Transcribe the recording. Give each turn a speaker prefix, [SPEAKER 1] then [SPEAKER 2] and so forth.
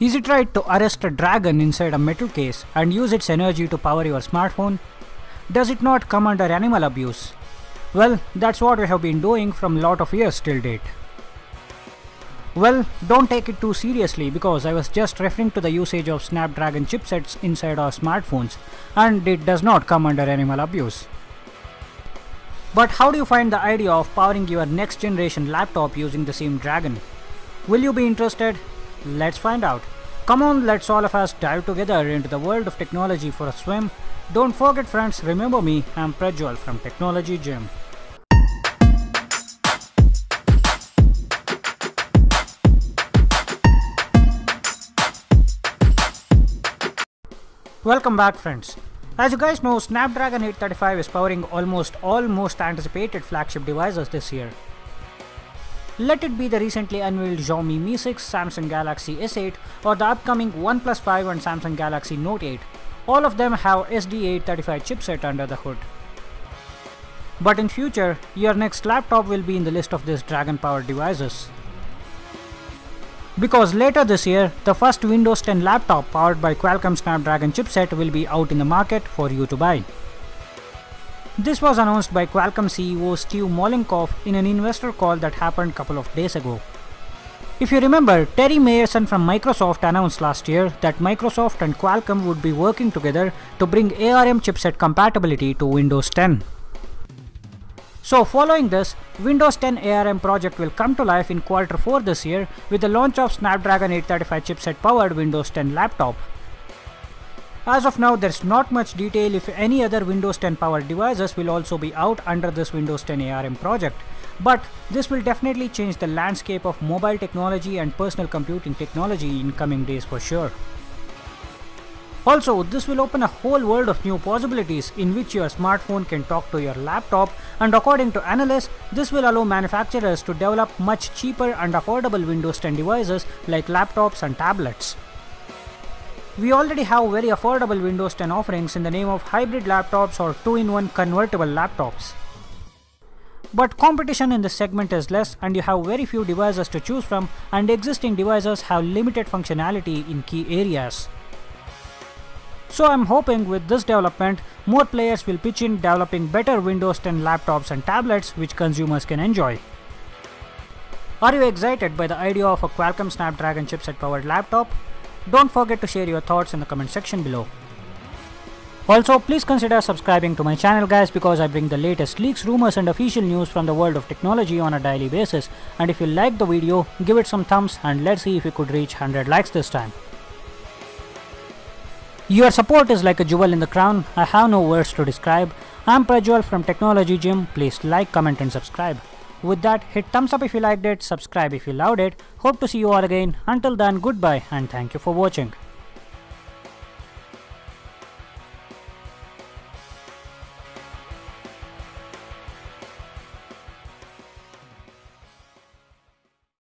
[SPEAKER 1] Is it right to arrest a dragon inside a metal case and use its energy to power your smartphone? Does it not come under animal abuse? Well, that's what we have been doing from lot of years till date. Well, don't take it too seriously because I was just referring to the usage of Snapdragon chipsets inside our smartphones and it does not come under animal abuse. But how do you find the idea of powering your next generation laptop using the same Dragon? Will you be interested? Let's find out. Come on, let's all of us dive together into the world of technology for a swim. Don't forget friends, remember me, I'm Prajwal from Technology Gym. Welcome back friends. As you guys know, Snapdragon 835 is powering almost all most anticipated flagship devices this year. Let it be the recently unveiled Xiaomi Mi 6, Samsung Galaxy S8 or the upcoming OnePlus 5 and Samsung Galaxy Note 8. All of them have SD835 chipset under the hood. But in future, your next laptop will be in the list of these Dragon powered devices. Because later this year, the first Windows 10 laptop powered by Qualcomm Snapdragon chipset will be out in the market for you to buy. This was announced by Qualcomm CEO Steve Mollenkopf in an investor call that happened a couple of days ago. If you remember, Terry Myerson from Microsoft announced last year that Microsoft and Qualcomm would be working together to bring ARM chipset compatibility to Windows 10. So following this, Windows 10 ARM project will come to life in quarter 4 this year with the launch of Snapdragon 835 chipset powered Windows 10 laptop. As of now, there's not much detail if any other Windows 10 powered devices will also be out under this Windows 10 ARM project, but this will definitely change the landscape of mobile technology and personal computing technology in coming days for sure. Also, this will open a whole world of new possibilities in which your smartphone can talk to your laptop and according to analysts, this will allow manufacturers to develop much cheaper and affordable Windows 10 devices like laptops and tablets. We already have very affordable Windows 10 offerings in the name of hybrid laptops or 2-in-1 convertible laptops. But competition in this segment is less and you have very few devices to choose from and existing devices have limited functionality in key areas. So I'm hoping with this development, more players will pitch in developing better Windows 10 laptops and tablets which consumers can enjoy. Are you excited by the idea of a Qualcomm Snapdragon chipset powered laptop? Don't forget to share your thoughts in the comment section below. Also, please consider subscribing to my channel guys because I bring the latest leaks, rumors and official news from the world of technology on a daily basis. And if you like the video, give it some thumbs and let's see if we could reach 100 likes this time. Your support is like a jewel in the crown. I have no words to describe. I'm Prajwal from Technology Gym. Please like, comment and subscribe. With that, hit thumbs up if you liked it, subscribe if you loved it. Hope to see you all again. Until then, goodbye and thank you for watching.